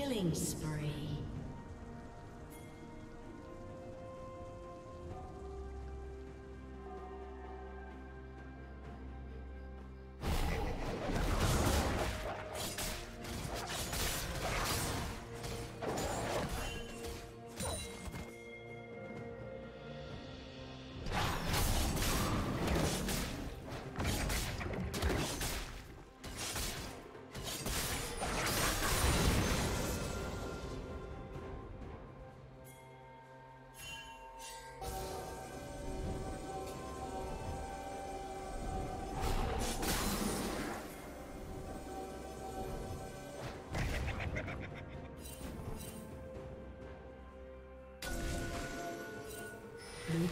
Killing spree.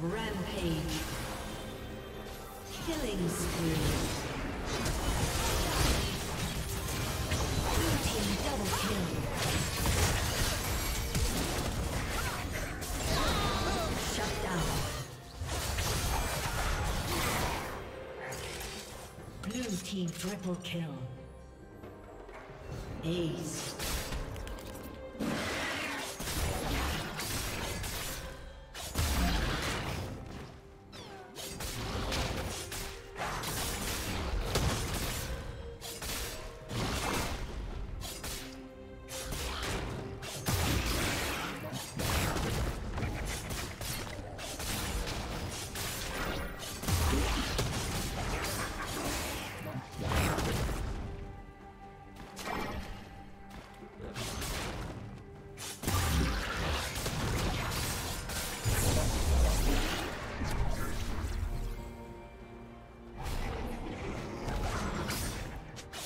Rampage. Killing spree. Blue team double kill. Shut